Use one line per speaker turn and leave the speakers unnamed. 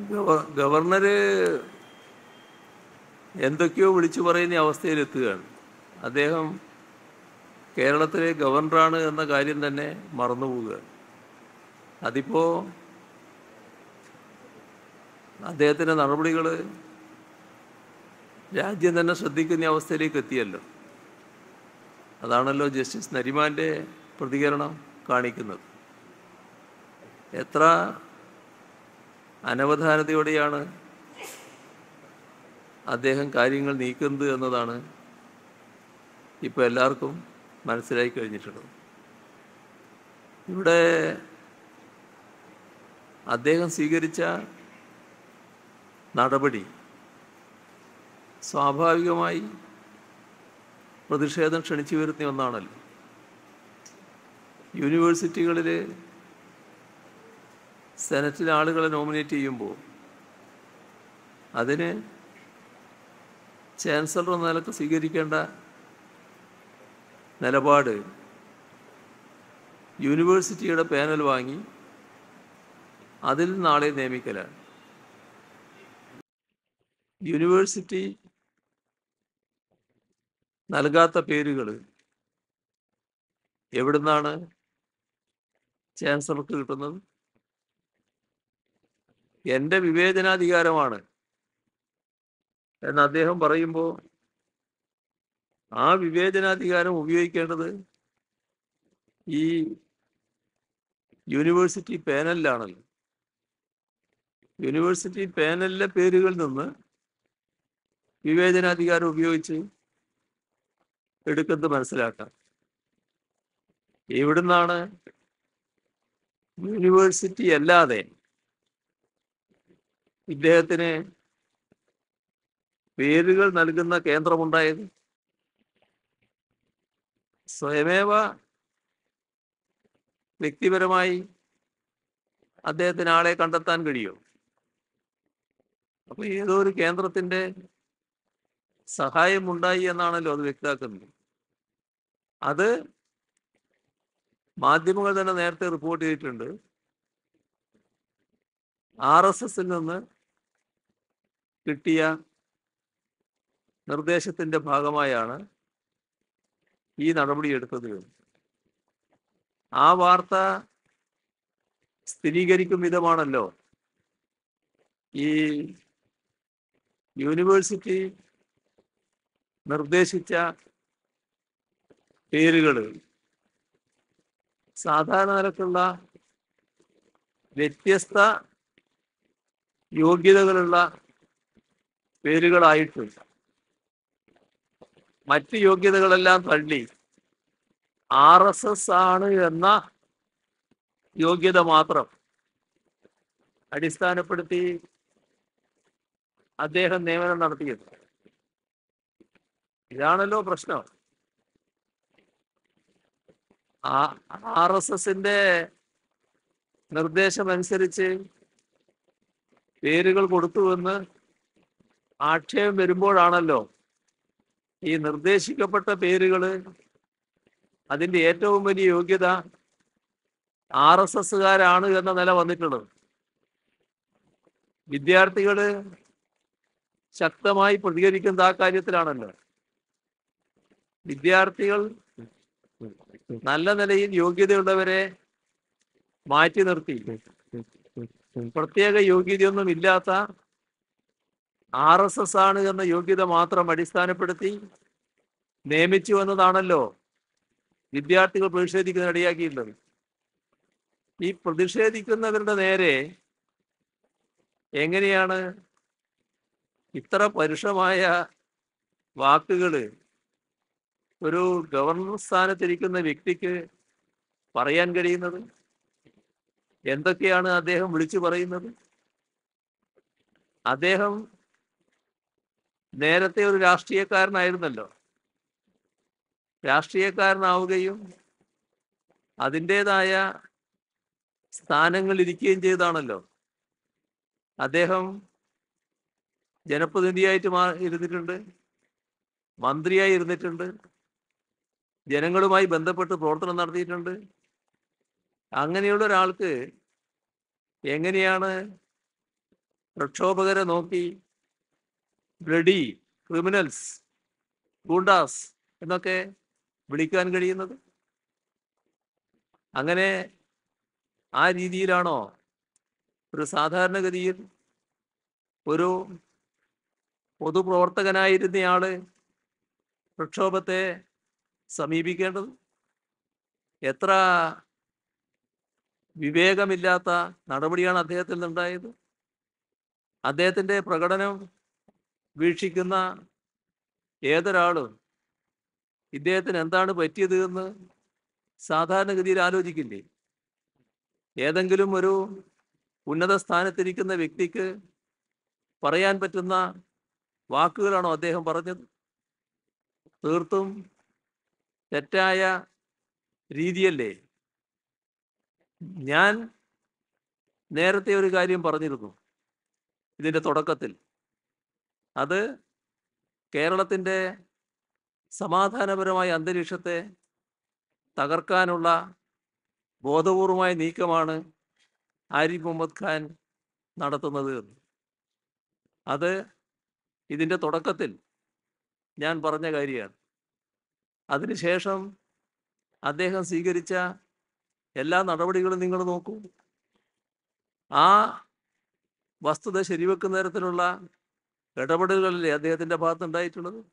ഗവ- ഗവർണര് എന്തൊക്കെയോ വിളിച്ചു പറയുന്ന അവസ്ഥയിലെത്തുകയാണ്. അദ്ദേഹം കേരളത്തിലെ ഗവർണറാണ് എന്ന കാര്യം തന്നെ മറന്നുപോവുകയാണ്. അതിപ്പോൾ അദ്ദേഹത്തിന്റെ നടപടികൾ രാജ്യം തന്നെ ശ്രദ്ധിക്കുന്ന അവസ്ഥയിലേക്ക് എത്തിയല്ലോ. അതാണല്ലോ ജസ്റ്റിസ് നരിമാന്റെ പ്രതികരണം കാണിക്കുന്നത്. എത്ര അനവധാനതയോടെയാണ് അദ്ദേഹം കാര്യങ്ങൾ നീക്കുന്നത് എന്നതാണ് ഇപ്പോൾ എല്ലാവർക്കും മനസ്സിലായി കഴിഞ്ഞിട്ടുള്ളത്. ഇവിടെ അദ്ദേഹം സ്വീകരിച്ച നടപടി സ്വാഭാവികമായി പ്രതിഷേധം ക്ഷണിച്ചു വരുത്തിയ ഒന്നാണല്ലോ. യൂണിവേഴ്സിറ്റികളിൽ സെനറ്റിൽ ആളുകളെ നോമിനേറ്റ് ചെയ്യുമ്പോൾ അതിന് ചാൻസലർ എന്ന നിലയ്ക്ക് സ്വീകരിക്കേണ്ട നിലപാട് യൂണിവേഴ്സിറ്റിയുടെ പാനൽ വാങ്ങി അതിൽ നാളെ നിയമിക്കലാണ്. യൂണിവേഴ്സിറ്റി നൽകാത്ത പേരുകൾ എവിടുന്നാണ് ചാൻസലർക്ക് കിട്ടുന്നത്? എന്റെ വിവേചനാധികാരമാണ്. എന്ന് അദ്ദേഹം പറയുമ്പോൾ ആ വിവേചനാധികാരം ഉപയോഗിക്കേണ്ടത് ഈ യൂണിവേഴ്സിറ്റി പാനലിലാണല്ലോ. യൂണിവേഴ്സിറ്റി പാനലിലെ പേരുകളിൽ നിന്ന് വിവേചനാധികാരം ഉപയോഗിച്ച് എടുക്കുന്നത് മനസ്സിലാക്കാം. എവിടുന്നാണ് യൂണിവേഴ്സിറ്റി അല്ലാതെ ഇദ്ദേഹത്തിന് പേരുകൾ നൽകുന്ന കേന്ദ്രമുണ്ടായത്? സ്വയമേവ വ്യക്തിപരമായി അദ്ദേഹത്തിന് ആളെ കണ്ടെത്താൻ കഴിയും? അപ്പൊ ഏതോ ഒരു കേന്ദ്രത്തിന്റെ സഹായം ഉണ്ടായി എന്നാണല്ലോ അത് വ്യക്തമാക്കുന്നത്. അത് മാധ്യമങ്ങൾ തന്നെ നേരത്തെ റിപ്പോർട്ട് ചെയ്തിട്ടുണ്ട്. ആർ എസ് എസിൽ നിന്ന് കിട്ടിയ നിർദ്ദേശത്തിന്റെ ഭാഗമായാണ് ഈ നടപടി എടുത്തത്. ആ വാർത്ത സ്ഥിരീകരിക്കും വിധമാണല്ലോ. ഈ യൂണിവേഴ്സിറ്റി നിർദ്ദേശിച്ച പേരുകൾ സാധാരണ നിലക്കുള്ള വ്യത്യസ്ത യോഗ്യതകളുള്ള പേരുകളായിട്ടുണ്ട്. മറ്റ് യോഗ്യതകളെല്ലാം തള്ളി. ആർ എസ് എസ് ആണ് എന്ന യോഗ്യത മാത്രം അടിസ്ഥാനപ്പെടുത്തി അദ്ദേഹം നിയമനം നടത്തിയത്. ഇതാണല്ലോ പ്രശ്നം. ആർ എസ് എസിന്റെ നിർദ്ദേശമനുസരിച്ച് പേരുകൾ കൊടുത്തുവെന്ന് ആക്ഷേപം വരുമ്പോഴാണല്ലോ ഈ നിർദ്ദേശിക്കപ്പെട്ട പേരുകൾ അതിന്റെ ഏറ്റവും വലിയ യോഗ്യത ആർ എസ് എസ്സുകാരാണ് എന്ന നില വന്നിട്ടുള്ളത്. വിദ്യാർത്ഥികൾ ശക്തമായി പ്രതികരിക്കുന്ന ആ കാര്യത്തിലാണല്ലോ. വിദ്യാർത്ഥികൾ നല്ല നിലയിൽ യോഗ്യതയുള്ളവരെ മാറ്റി നിർത്തി. പ്രത്യേക യോഗ്യതയൊന്നും ഇല്ലാത്ത ആർ എസ് എസ് ആണ് എന്ന യോഗ്യത മാത്രം അടിസ്ഥാനപ്പെടുത്തി നിയമിച്ചു എന്നതാണല്ലോ വിദ്യാർത്ഥികൾ പ്രതിഷേധിക്കുന്ന ഇടയാക്കിയിട്ടുള്ളത്. ഈ പ്രതിഷേധിക്കുന്നവരുടെ നേരെ എങ്ങനെയാണ് ഇത്ര പരുഷമായ വാക്കുകൾ ഒരു ഗവർണർ സ്ഥാനത്തിരിക്കുന്ന വ്യക്തിക്ക് പറയാൻ കഴിയുന്നത്? എന്തൊക്കെയാണ് അദ്ദേഹം വിളിച്ചു പറയുന്നത്? അദ്ദേഹം നേരത്തെ ഒരു രാഷ്ട്രീയക്കാരനായിരുന്നല്ലോ. രാഷ്ട്രീയക്കാരനാവുകയും അതിന്റെതായ സ്ഥാനങ്ങൾ ഇരിക്കുകയും ചെയ്താണല്ലോ അദ്ദേഹം ജനപ്രതിനിധിയായിട്ട് മാ ഇരുന്നിട്ടുണ്ട് മന്ത്രിയായി ഇരുന്നിട്ടുണ്ട് ജനങ്ങളുമായി ബന്ധപ്പെട്ട് പ്രവർത്തനം നടത്തിയിട്ടുണ്ട്. അങ്ങനെയുള്ള ഒരാൾക്ക് എങ്ങനെയാണ് പ്രക്ഷോഭകരെ നോക്കി ബ്ലഡി ക്രിമിനൽസ് ഗൂണ്ടാസ് എന്നൊക്കെ വിളിക്കാൻ കഴിയുന്നത്? അങ്ങനെ ആ രീതിയിലാണോ ഒരു സാധാരണഗതിയിൽ ഒരു പൊതുപ്രവർത്തകനായിരുന്നയാൾ പ്രക്ഷോഭത്തെ സമീപിക്കേണ്ടത്? എത്ര വിവേകമില്ലാത്ത നടപടിയാണ് അദ്ദേഹത്തിൽ നിന്നുണ്ടായത് അദ്ദേഹത്തിന്റെ പ്രകടനം വീക്ഷിക്കുന്ന ഏതൊരാളും ഇദ്ദേഹത്തിന് എന്താണ് പറ്റിയത് എന്ന് സാധാരണഗതിയിൽ ആലോചിക്കില്ലേ? ഏതെങ്കിലും ഒരു ഉന്നത സ്ഥാനത്തിരിക്കുന്ന വ്യക്തിക്ക് പറയാൻ പറ്റുന്ന വാക്കുകളാണോ അദ്ദേഹം പറഞ്ഞത്? തീർത്തും തെറ്റായ രീതിയല്ലേ? ഞാൻ നേരത്തെ ഒരു കാര്യം പറഞ്ഞിരുന്നു ഇതിന്റെ തുടക്കത്തിൽ. അത് കേരളത്തിന്റെ സമാധാനപരമായ അന്തരീക്ഷത്തെ തകർക്കാനുള്ള ബോധപൂർവമായ നീക്കമാണ് ആരിഫ് മുഹമ്മദ് ഖാൻ നടത്തുന്നത്. അത് ഇതിന്റെ തുടക്കത്തിൽ ഞാൻ പറഞ്ഞ കാര്യമാണ് അതിനുശേഷം അദ്ദേഹം സ്വീകരിച്ച എല്ലാ നടപടികളും നിങ്ങൾ നോക്കൂ ആ വസ്തുത ശരിവെക്കുന്ന തരത്തിലുള്ള ഇടപെടലുകളല്ലേ അദ്ദേഹത്തിന്റെ ഭാഗത്തുണ്ടായിട്ടുള്ളത്?